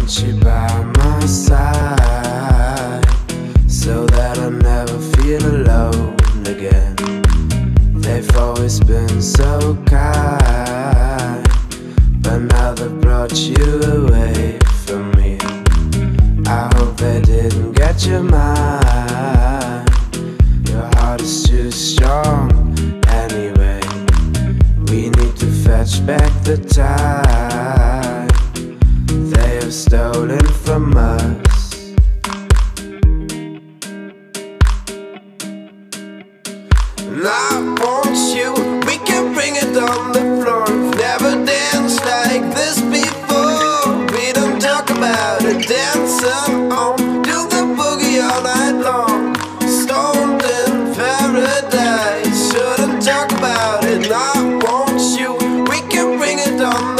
want you by my side so that I never feel alone again. They've always been so kind, but now they've brought you away from me. I hope they didn't get your mind. Your heart is too strong anyway. We need to fetch back the time stolen from us. And I want you, we can bring it on the floor. Never danced like this before. We don't talk about it, dancing on, do the boogie all night long. Stoned in paradise, shouldn't talk about it. I want you, we can bring it on